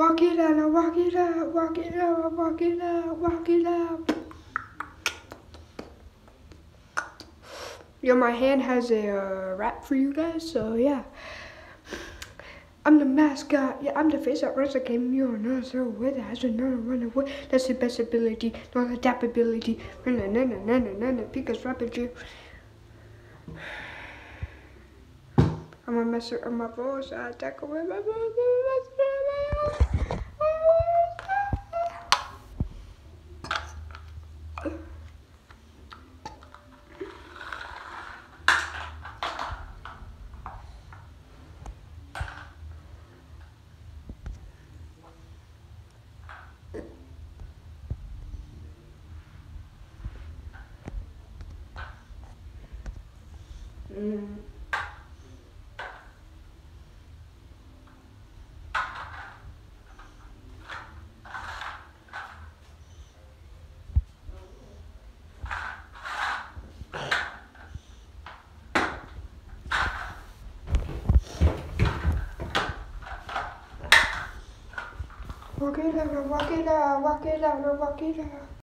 Walk it out, walk it out, walk it out, walk it out, walk it out. Yo, my hand has a uh, rap for you guys, so yeah. I'm the mascot. Yeah, I'm the face that runs the game. You're not another way that has another run away. That's the best ability, not adaptability. Na na na na na na na. Because rapid you. I'm a messer of my voice. I attack away my voice. Mm. Walk it out, walk